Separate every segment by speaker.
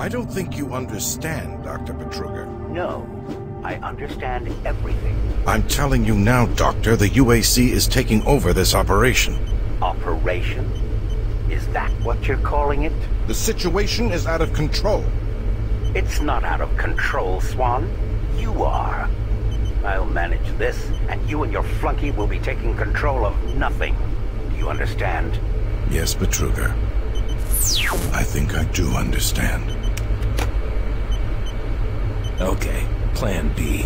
Speaker 1: I don't think you understand, Dr. Betruger.
Speaker 2: No, I understand everything.
Speaker 1: I'm telling you now, Doctor, the UAC is taking over this operation.
Speaker 2: Operation? Is that what you're calling it?
Speaker 1: The situation is out of control.
Speaker 2: It's not out of control, Swann. You are. I'll manage this, and you and your flunky will be taking control of nothing. Do you understand?
Speaker 1: Yes, Betruger. I think I do understand.
Speaker 3: Okay, plan B.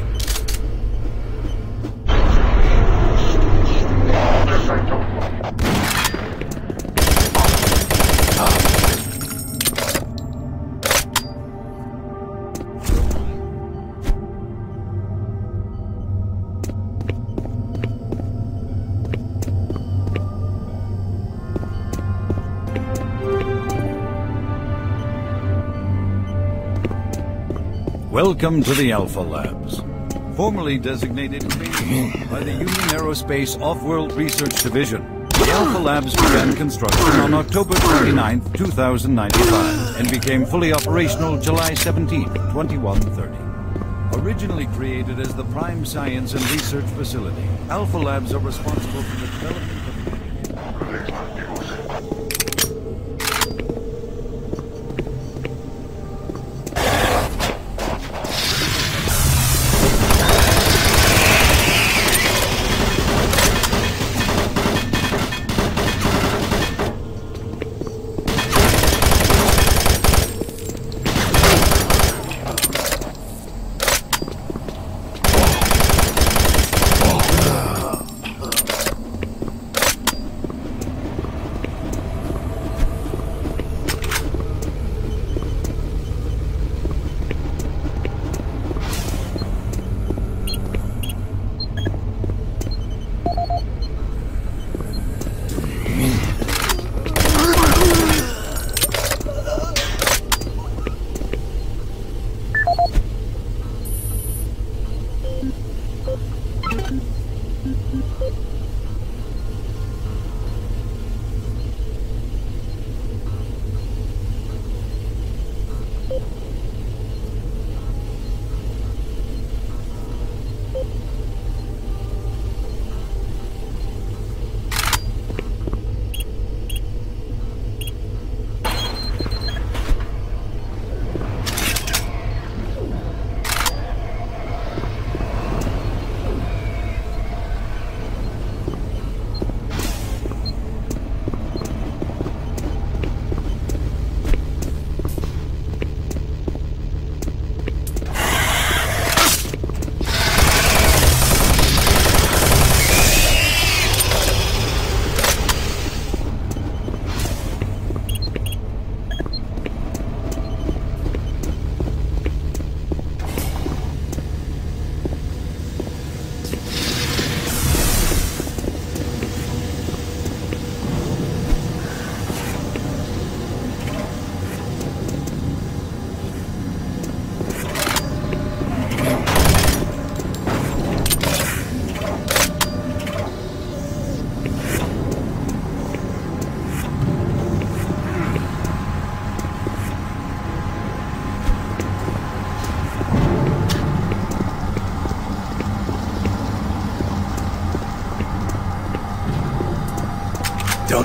Speaker 3: Welcome to the Alpha Labs. Formerly designated by the Union Aerospace Off-World Research Division, the Alpha Labs began construction on October 29, 2095, and became fully operational July 17, 2130. Originally created as the Prime Science and Research Facility, Alpha Labs are responsible for the development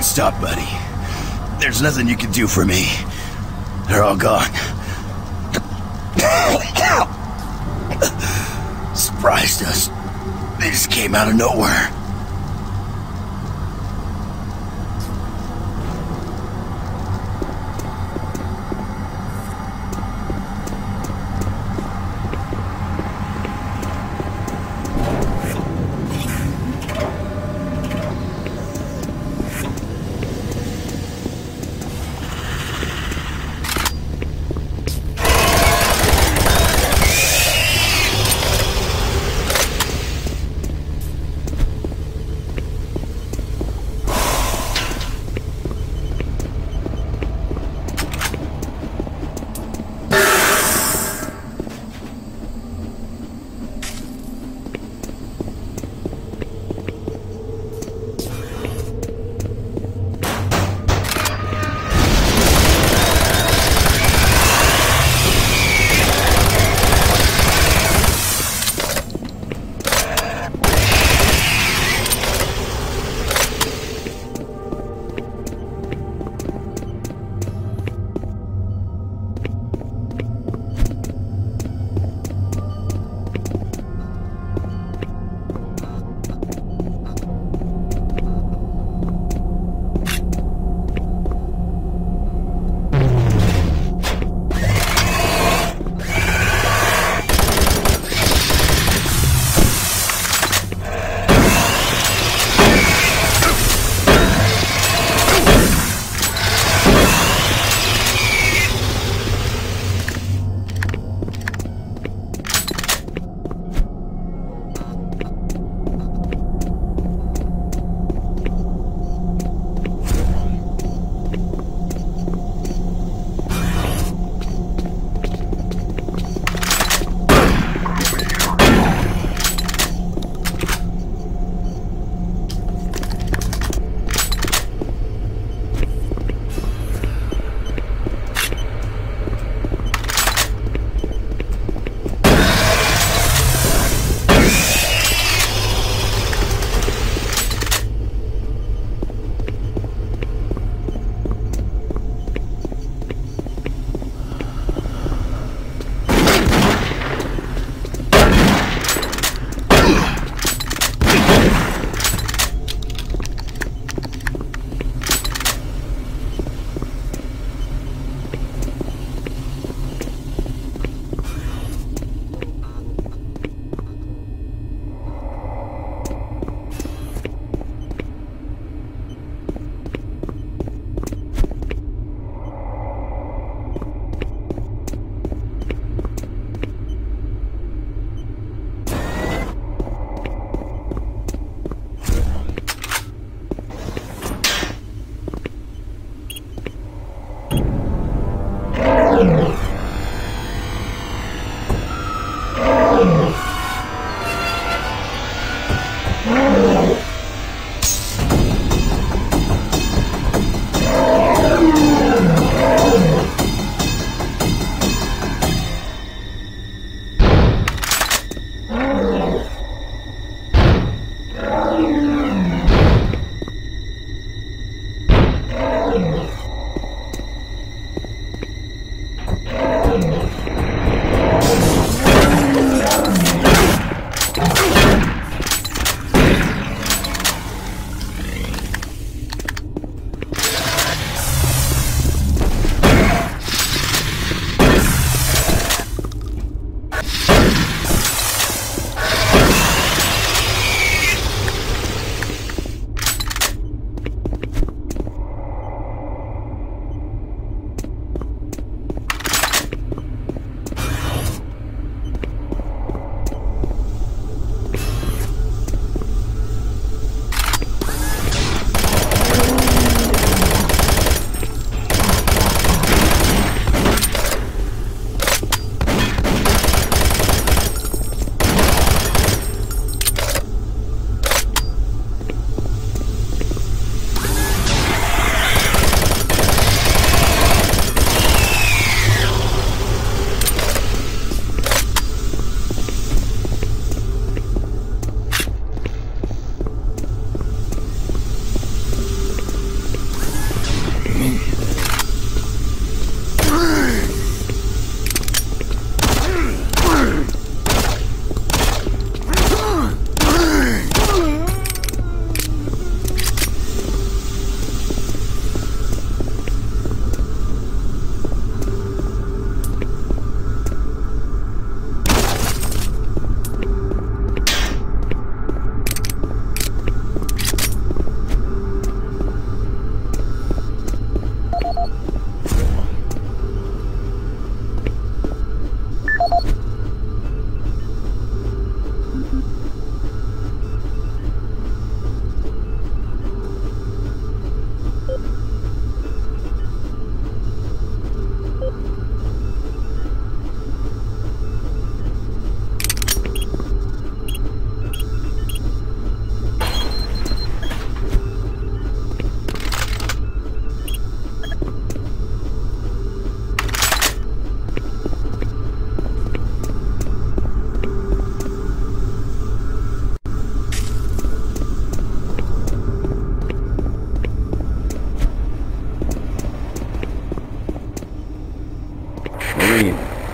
Speaker 4: Don't stop, buddy. There's nothing you can do for me. They're all gone. Surprised us. They just came out of nowhere.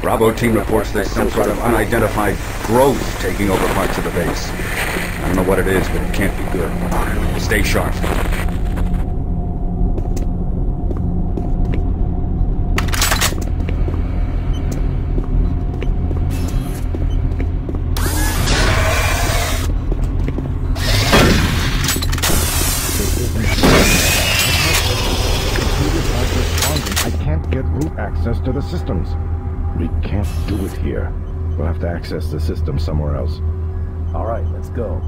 Speaker 5: Bravo team reports there's some sort of unidentified growth taking over parts of the base. I don't know what it is, but it can't be good. Stay sharp.
Speaker 6: Get root access to the systems. We can't do it here. We'll have to access the system somewhere else.
Speaker 7: All right, let's go.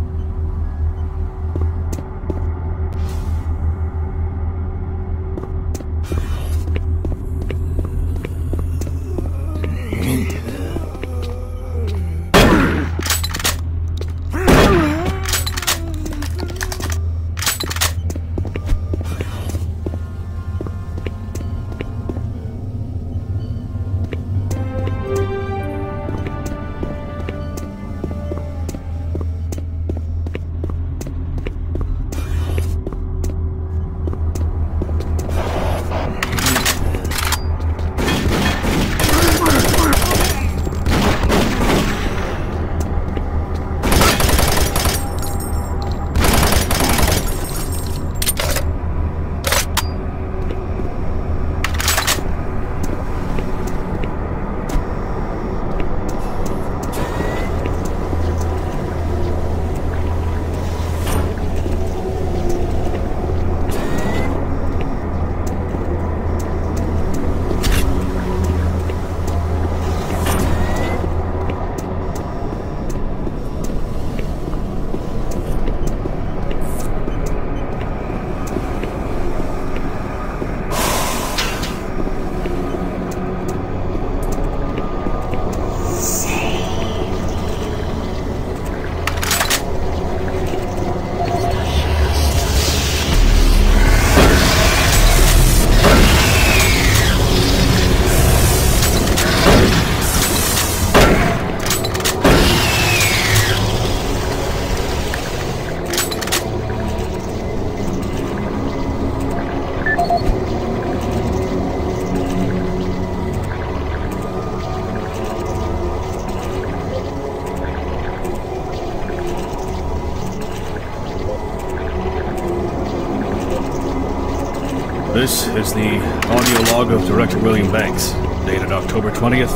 Speaker 8: This is the audio log of Director William Banks, dated October 20th,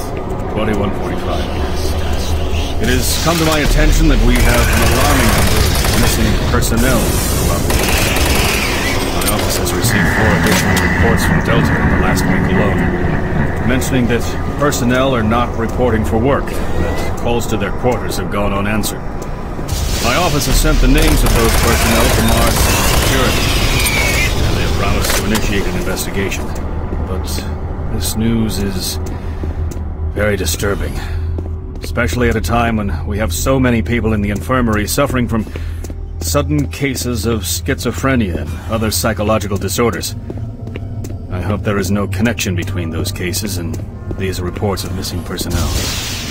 Speaker 8: 2145. It has come to my attention that we have an alarming number of missing personnel throughout the. My office has received four additional reports from Delta in the last week alone, mentioning that personnel are not reporting for work, that calls to their quarters have gone unanswered. My office has sent the names of those personnel to Mars Security promised to initiate an investigation. But this news is very disturbing. Especially at a time when we have so many people in the infirmary suffering from sudden cases of schizophrenia and other psychological disorders. I hope there is no connection between those cases and these reports of missing personnel.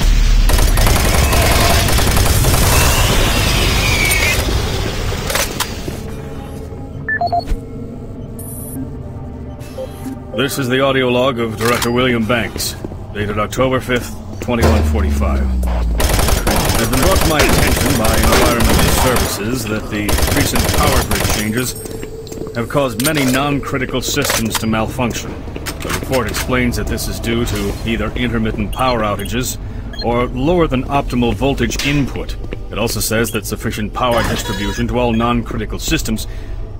Speaker 8: This is the audio log of Director William Banks, dated October 5th, 2145. It has been brought to my attention by Environmental Services that the recent power grid changes have caused many non-critical systems to malfunction. The report explains that this is due to either intermittent power outages or lower than optimal voltage input. It also says that sufficient power distribution to all non-critical systems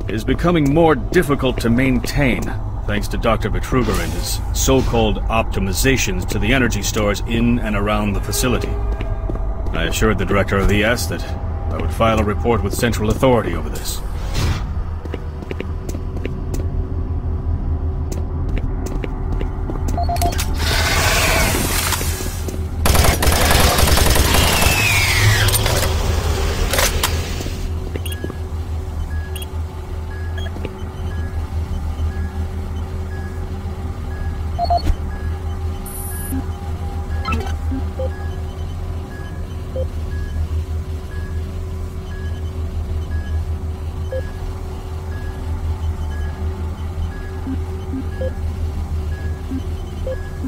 Speaker 8: is becoming more difficult to maintain thanks to Dr. Betruger and his so-called optimizations to the energy stores in and around the facility. I assured the director of the ES that I would file a report with Central Authority over this.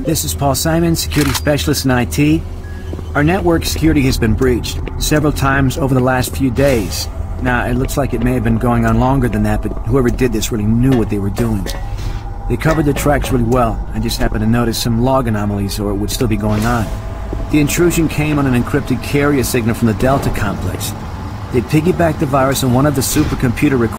Speaker 9: This is Paul Simon, security specialist in IT. Our network security has been breached several times over the last few days. Now, it looks like it may have been going on longer than that, but whoever did this really knew what they were doing. They covered the tracks really well. I just happened to notice some log anomalies, or it would still be going on. The intrusion came on an encrypted carrier signal from the Delta complex. They piggybacked the virus on one of the supercomputer